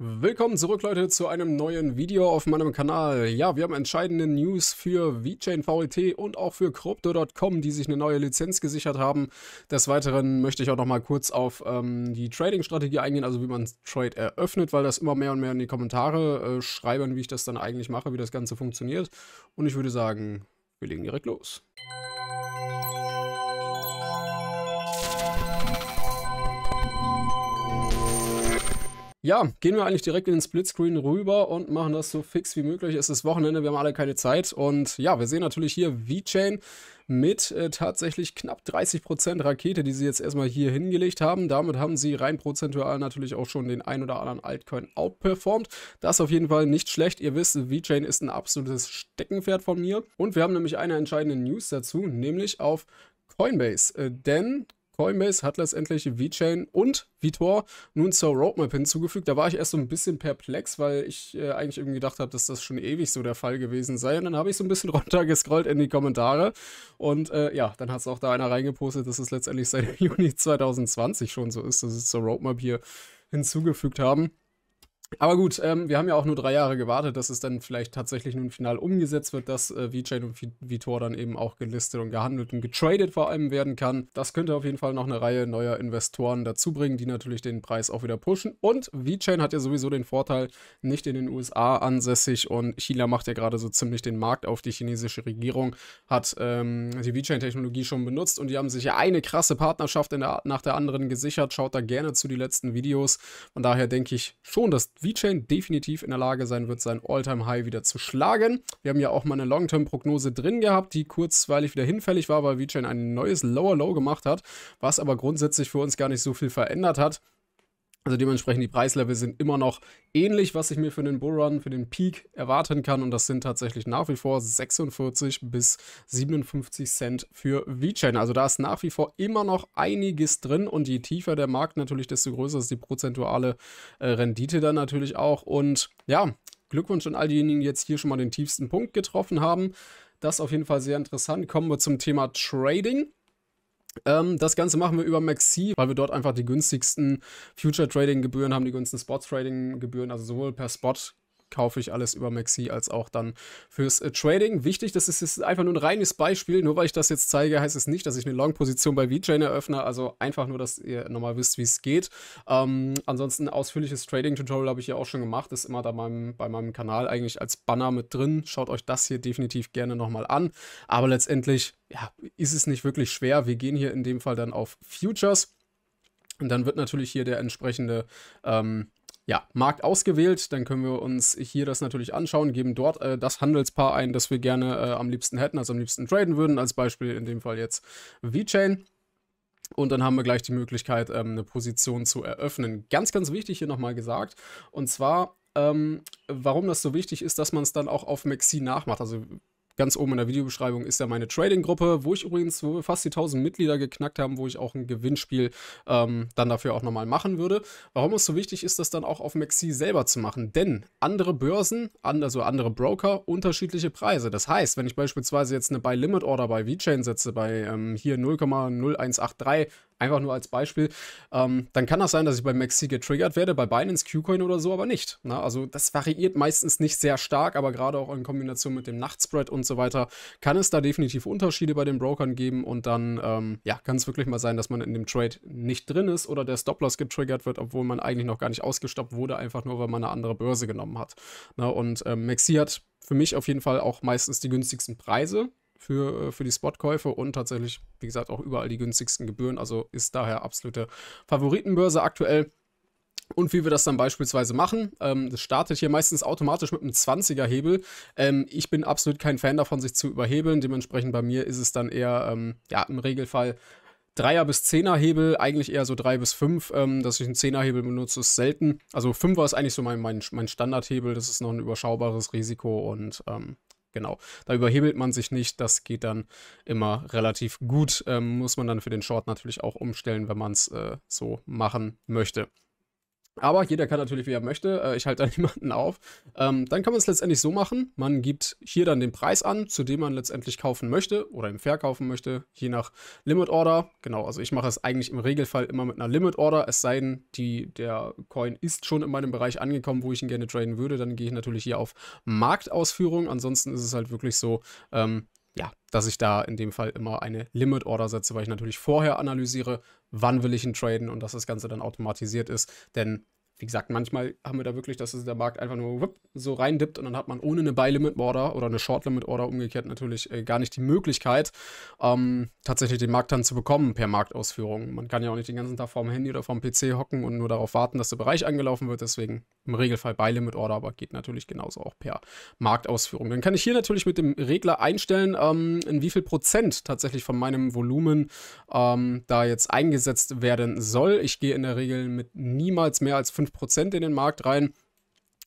Willkommen zurück, Leute, zu einem neuen Video auf meinem Kanal. Ja, wir haben entscheidende News für VeChain VLT und auch für Crypto.com, die sich eine neue Lizenz gesichert haben. Des Weiteren möchte ich auch noch mal kurz auf ähm, die Trading-Strategie eingehen, also wie man Trade eröffnet, weil das immer mehr und mehr in die Kommentare äh, schreiben, wie ich das dann eigentlich mache, wie das Ganze funktioniert. Und ich würde sagen, wir legen direkt los. Ja, gehen wir eigentlich direkt in den Splitscreen rüber und machen das so fix wie möglich. Es ist Wochenende, wir haben alle keine Zeit. Und ja, wir sehen natürlich hier VeChain mit äh, tatsächlich knapp 30% Rakete, die sie jetzt erstmal hier hingelegt haben. Damit haben sie rein prozentual natürlich auch schon den ein oder anderen Altcoin outperformed. Das ist auf jeden Fall nicht schlecht. Ihr wisst, VeChain ist ein absolutes Steckenpferd von mir. Und wir haben nämlich eine entscheidende News dazu, nämlich auf Coinbase. Äh, denn Coinbase hat letztendlich VeChain und Vitor nun zur Roadmap hinzugefügt. Da war ich erst so ein bisschen perplex, weil ich äh, eigentlich irgendwie gedacht habe, dass das schon ewig so der Fall gewesen sei. Und dann habe ich so ein bisschen runtergescrollt in die Kommentare. Und äh, ja, dann hat es auch da einer reingepostet, dass es letztendlich seit Juni 2020 schon so ist, dass sie zur Roadmap hier hinzugefügt haben. Aber gut, ähm, wir haben ja auch nur drei Jahre gewartet, dass es dann vielleicht tatsächlich nun final umgesetzt wird, dass äh, VeChain und Vitor dann eben auch gelistet und gehandelt und getradet vor allem werden kann. Das könnte auf jeden Fall noch eine Reihe neuer Investoren dazu bringen, die natürlich den Preis auch wieder pushen. Und VeChain hat ja sowieso den Vorteil, nicht in den USA ansässig und China macht ja gerade so ziemlich den Markt auf. Die chinesische Regierung hat ähm, die VeChain-Technologie schon benutzt und die haben sich ja eine krasse Partnerschaft der, nach der anderen gesichert. Schaut da gerne zu die letzten Videos. Von daher denke ich schon, dass VeChain definitiv in der Lage sein wird, sein All-Time-High wieder zu schlagen. Wir haben ja auch mal eine Long-Term-Prognose drin gehabt, die kurzweilig wieder hinfällig war, weil VeChain ein neues Lower Low gemacht hat, was aber grundsätzlich für uns gar nicht so viel verändert hat. Also dementsprechend die Preislevel sind immer noch ähnlich, was ich mir für den Bullrun, für den Peak erwarten kann. Und das sind tatsächlich nach wie vor 46 bis 57 Cent für VeChain. Also da ist nach wie vor immer noch einiges drin. Und je tiefer der Markt natürlich, desto größer ist die prozentuale äh, Rendite dann natürlich auch. Und ja, Glückwunsch an all diejenigen, die jetzt hier schon mal den tiefsten Punkt getroffen haben. Das ist auf jeden Fall sehr interessant. Kommen wir zum Thema Trading. Ähm, das Ganze machen wir über Maxi, weil wir dort einfach die günstigsten Future Trading Gebühren haben, die günstigsten Spot Trading Gebühren, also sowohl per Spot kaufe ich alles über Maxi als auch dann fürs äh, Trading. Wichtig, das ist, ist einfach nur ein reines Beispiel. Nur weil ich das jetzt zeige, heißt es nicht, dass ich eine Long-Position bei VeChain eröffne. Also einfach nur, dass ihr nochmal wisst, wie es geht. Ähm, ansonsten ausführliches Trading-Tutorial habe ich ja auch schon gemacht. Ist immer da meinem, bei meinem Kanal eigentlich als Banner mit drin. Schaut euch das hier definitiv gerne nochmal an. Aber letztendlich, ja, ist es nicht wirklich schwer. Wir gehen hier in dem Fall dann auf Futures. Und dann wird natürlich hier der entsprechende ähm, ja, Markt ausgewählt. Dann können wir uns hier das natürlich anschauen, geben dort äh, das Handelspaar ein, das wir gerne äh, am liebsten hätten, also am liebsten traden würden. Als Beispiel in dem Fall jetzt VeChain. Und dann haben wir gleich die Möglichkeit, ähm, eine Position zu eröffnen. Ganz, ganz wichtig hier nochmal gesagt. Und zwar, ähm, warum das so wichtig ist, dass man es dann auch auf Maxi nachmacht. Also Ganz oben in der Videobeschreibung ist ja meine Trading-Gruppe, wo ich übrigens wo wir fast die 1000 Mitglieder geknackt haben, wo ich auch ein Gewinnspiel ähm, dann dafür auch nochmal machen würde. Warum es so wichtig ist, das dann auch auf Maxi selber zu machen? Denn andere Börsen, also andere Broker, unterschiedliche Preise. Das heißt, wenn ich beispielsweise jetzt eine Buy-Limit-Order bei VeChain setze, bei ähm, hier 0,0183 Einfach nur als Beispiel. Ähm, dann kann das sein, dass ich bei Maxi getriggert werde, bei Binance, Qcoin oder so, aber nicht. Ne? Also das variiert meistens nicht sehr stark, aber gerade auch in Kombination mit dem Nachtspread und so weiter kann es da definitiv Unterschiede bei den Brokern geben und dann ähm, ja, kann es wirklich mal sein, dass man in dem Trade nicht drin ist oder der Stop-Loss getriggert wird, obwohl man eigentlich noch gar nicht ausgestoppt wurde, einfach nur, weil man eine andere Börse genommen hat. Ne? Und ähm, Maxi hat für mich auf jeden Fall auch meistens die günstigsten Preise für, äh, für die Spotkäufe und tatsächlich, wie gesagt, auch überall die günstigsten Gebühren. Also ist daher absolute Favoritenbörse aktuell. Und wie wir das dann beispielsweise machen, ähm, das startet hier meistens automatisch mit einem 20er Hebel. Ähm, ich bin absolut kein Fan davon, sich zu überhebeln. Dementsprechend bei mir ist es dann eher, ähm, ja, im Regelfall Dreier bis Zehner Hebel, eigentlich eher so drei bis fünf. Ähm, dass ich einen Zehner Hebel benutze, ist selten. Also Fünfer ist eigentlich so mein, mein, mein Standardhebel. Das ist noch ein überschaubares Risiko und ähm, Genau. Da überhebelt man sich nicht. Das geht dann immer relativ gut. Ähm, muss man dann für den Short natürlich auch umstellen, wenn man es äh, so machen möchte. Aber jeder kann natürlich, wie er möchte. Äh, ich halte da niemanden auf. Ähm, dann kann man es letztendlich so machen. Man gibt hier dann den Preis an, zu dem man letztendlich kaufen möchte oder im verkaufen möchte, je nach Limit Order. Genau, also ich mache es eigentlich im Regelfall immer mit einer Limit Order. Es sei denn, die, der Coin ist schon in meinem Bereich angekommen, wo ich ihn gerne traden würde. Dann gehe ich natürlich hier auf Marktausführung. Ansonsten ist es halt wirklich so, ähm, ja, dass ich da in dem Fall immer eine Limit Order setze, weil ich natürlich vorher analysiere, wann will ich ihn traden und dass das Ganze dann automatisiert ist. Denn wie gesagt, manchmal haben wir da wirklich, dass der Markt einfach nur wupp, so reindippt und dann hat man ohne eine Buy-Limit-Order oder eine Short-Limit-Order umgekehrt natürlich äh, gar nicht die Möglichkeit, ähm, tatsächlich den Markt dann zu bekommen per Marktausführung. Man kann ja auch nicht den ganzen Tag vorm Handy oder vorm PC hocken und nur darauf warten, dass der Bereich angelaufen wird. Deswegen im Regelfall Buy-Limit-Order, aber geht natürlich genauso auch per Marktausführung. Dann kann ich hier natürlich mit dem Regler einstellen, ähm, in wie viel Prozent tatsächlich von meinem Volumen ähm, da jetzt eingesetzt werden soll. Ich gehe in der Regel mit niemals mehr als 5 5% in den Markt rein.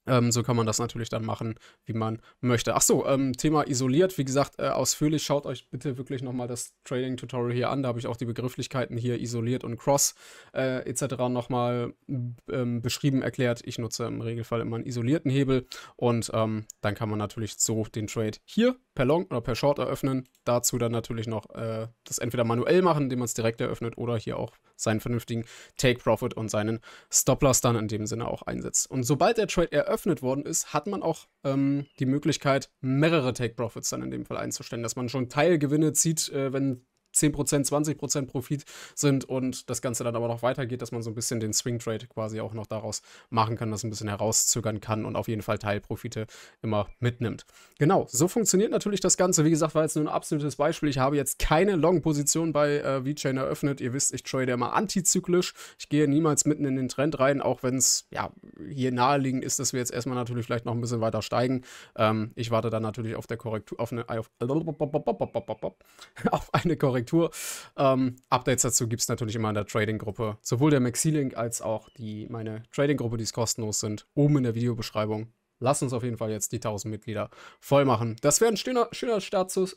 Ähm, so kann man das natürlich dann machen, wie man möchte. Achso, ähm, Thema isoliert, wie gesagt, äh, ausführlich. Schaut euch bitte wirklich nochmal das Trading-Tutorial hier an. Da habe ich auch die Begrifflichkeiten hier isoliert und cross äh, etc. nochmal ähm, beschrieben, erklärt. Ich nutze im Regelfall immer einen isolierten Hebel und ähm, dann kann man natürlich so den Trade hier per Long oder per Short eröffnen. Dazu dann natürlich noch äh, das entweder manuell machen, indem man es direkt eröffnet, oder hier auch seinen vernünftigen Take Profit und seinen Stop-Loss dann in dem Sinne auch einsetzt. Und sobald der Trade eröffnet worden ist, hat man auch ähm, die Möglichkeit, mehrere Take Profits dann in dem Fall einzustellen, dass man schon Teilgewinne zieht, äh, wenn 10%, 20% Profit sind und das Ganze dann aber noch weitergeht, dass man so ein bisschen den Swing Trade quasi auch noch daraus machen kann, das ein bisschen herauszögern kann und auf jeden Fall Teilprofite immer mitnimmt. Genau, so funktioniert natürlich das Ganze. Wie gesagt, war jetzt nur ein absolutes Beispiel. Ich habe jetzt keine Long-Position bei äh, VChain eröffnet. Ihr wisst, ich trade immer antizyklisch. Ich gehe niemals mitten in den Trend rein, auch wenn es ja hier naheliegend ist, dass wir jetzt erstmal natürlich vielleicht noch ein bisschen weiter steigen. Ähm, ich warte dann natürlich auf der Korrektur, auf eine, auf, auf eine Korrektur Korrektur. Ähm, Updates dazu gibt es natürlich immer in der Trading-Gruppe. Sowohl der Maxi-Link als auch die, meine Trading-Gruppe, die kostenlos sind, oben in der Videobeschreibung. Lass uns auf jeden Fall jetzt die 1000 Mitglieder voll machen. Das wäre ein schöner, schöner Start zu.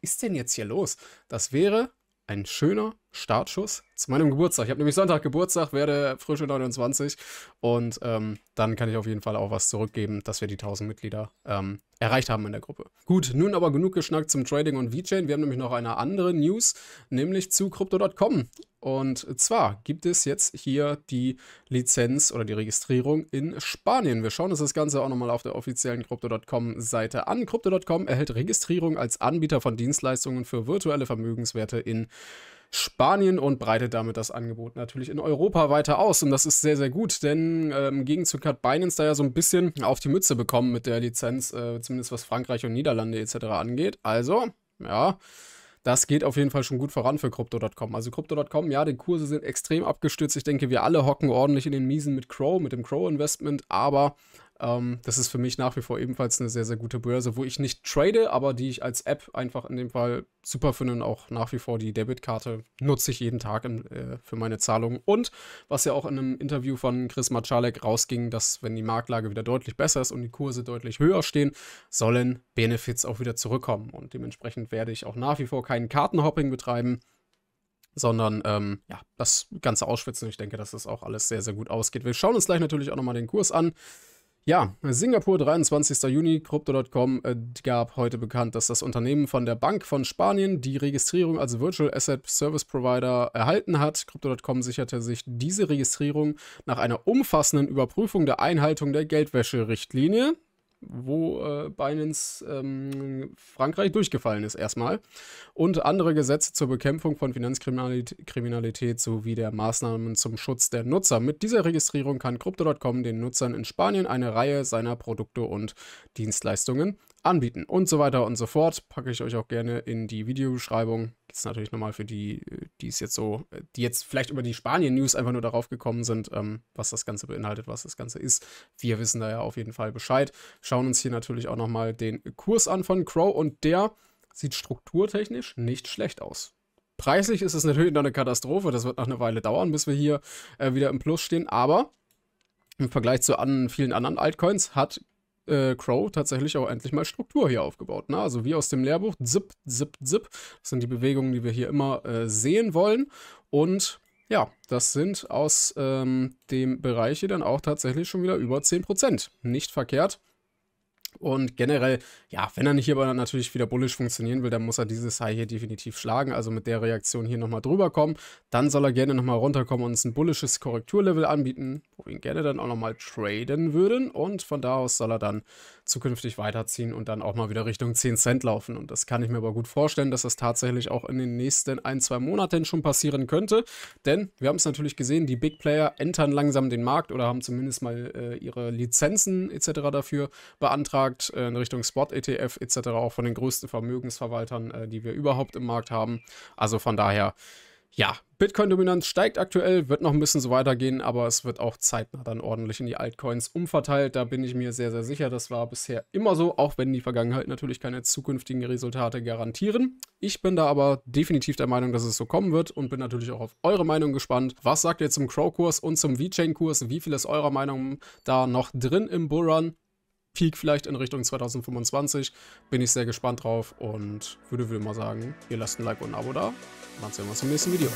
Ist denn jetzt hier los? Das wäre ein schöner Startschuss zu meinem Geburtstag. Ich habe nämlich Sonntag Geburtstag, werde frische 29 und ähm, dann kann ich auf jeden Fall auch was zurückgeben, dass wir die 1000 Mitglieder ähm, erreicht haben in der Gruppe. Gut, nun aber genug geschnackt zum Trading und VeChain. Wir haben nämlich noch eine andere News, nämlich zu Crypto.com. Und zwar gibt es jetzt hier die Lizenz oder die Registrierung in Spanien. Wir schauen uns das Ganze auch nochmal auf der offiziellen Crypto.com Seite an. Crypto.com erhält Registrierung als Anbieter von Dienstleistungen für virtuelle Vermögenswerte in Spanien. Spanien und breitet damit das Angebot natürlich in Europa weiter aus. Und das ist sehr, sehr gut, denn äh, im Gegenzug hat Binance da ja so ein bisschen auf die Mütze bekommen mit der Lizenz, äh, zumindest was Frankreich und Niederlande etc. angeht. Also, ja. Das geht auf jeden Fall schon gut voran für Crypto.com. Also Crypto.com, ja, die Kurse sind extrem abgestürzt. Ich denke, wir alle hocken ordentlich in den Miesen mit Crow, mit dem Crow-Investment, aber ähm, das ist für mich nach wie vor ebenfalls eine sehr, sehr gute Börse, wo ich nicht trade, aber die ich als App einfach in dem Fall super finde und auch nach wie vor die Debitkarte nutze ich jeden Tag in, äh, für meine Zahlungen. Und was ja auch in einem Interview von Chris Machalek rausging, dass wenn die Marktlage wieder deutlich besser ist und die Kurse deutlich höher stehen, sollen Benefits auch wieder zurückkommen. Und dementsprechend werde ich auch nach wie vor keinen Kartenhopping betreiben sondern ähm, ja, das Ganze ausschwitzen. Ich denke, dass das auch alles sehr, sehr gut ausgeht. Wir schauen uns gleich natürlich auch nochmal den Kurs an. Ja, Singapur, 23. Juni, Crypto.com äh, gab heute bekannt, dass das Unternehmen von der Bank von Spanien die Registrierung als Virtual Asset Service Provider erhalten hat. Crypto.com sicherte sich diese Registrierung nach einer umfassenden Überprüfung der Einhaltung der Geldwäscherichtlinie wo äh, Binance ähm, Frankreich durchgefallen ist erstmal. Und andere Gesetze zur Bekämpfung von Finanzkriminalität sowie der Maßnahmen zum Schutz der Nutzer. Mit dieser Registrierung kann Crypto.com den Nutzern in Spanien eine Reihe seiner Produkte und Dienstleistungen anbieten und so weiter und so fort. Packe ich euch auch gerne in die Videobeschreibung. Das ist natürlich nochmal für die, die es jetzt so, die jetzt vielleicht über die Spanien-News einfach nur darauf gekommen sind, ähm, was das Ganze beinhaltet, was das Ganze ist. Wir wissen da ja auf jeden Fall Bescheid. Schauen uns hier natürlich auch nochmal den Kurs an von Crow und der sieht strukturtechnisch nicht schlecht aus. Preislich ist es natürlich noch eine Katastrophe. Das wird noch eine Weile dauern, bis wir hier äh, wieder im Plus stehen. Aber im Vergleich zu an vielen anderen Altcoins hat äh, Crow tatsächlich auch endlich mal Struktur hier aufgebaut. Ne? Also wie aus dem Lehrbuch, zip, zip, zip. Das sind die Bewegungen, die wir hier immer äh, sehen wollen. Und ja, das sind aus ähm, dem Bereich hier dann auch tatsächlich schon wieder über 10%. Nicht verkehrt. Und generell, ja, wenn er nicht hier aber natürlich wieder bullish funktionieren will, dann muss er dieses High hier definitiv schlagen. Also mit der Reaktion hier nochmal drüber kommen. Dann soll er gerne nochmal runterkommen und uns ein bullisches Korrekturlevel anbieten, wo wir ihn gerne dann auch nochmal traden würden. Und von da aus soll er dann zukünftig weiterziehen und dann auch mal wieder Richtung 10 Cent laufen. Und das kann ich mir aber gut vorstellen, dass das tatsächlich auch in den nächsten ein, zwei Monaten schon passieren könnte. Denn wir haben es natürlich gesehen, die Big Player entern langsam den Markt oder haben zumindest mal äh, ihre Lizenzen etc. dafür beantragt äh, in Richtung Spot-ETF etc. auch von den größten Vermögensverwaltern, äh, die wir überhaupt im Markt haben. Also von daher ja, Bitcoin-Dominanz steigt aktuell, wird noch ein bisschen so weitergehen, aber es wird auch zeitnah dann ordentlich in die Altcoins umverteilt. Da bin ich mir sehr, sehr sicher. Das war bisher immer so, auch wenn die Vergangenheit natürlich keine zukünftigen Resultate garantieren. Ich bin da aber definitiv der Meinung, dass es so kommen wird und bin natürlich auch auf eure Meinung gespannt. Was sagt ihr zum Crow-Kurs und zum VeChain-Kurs? Wie viel ist eurer Meinung da noch drin im Bullrun? Peak vielleicht in Richtung 2025. Bin ich sehr gespannt drauf und würde, würde mal sagen, ihr lasst ein Like und ein Abo da. Dann sehen wir uns im nächsten Video.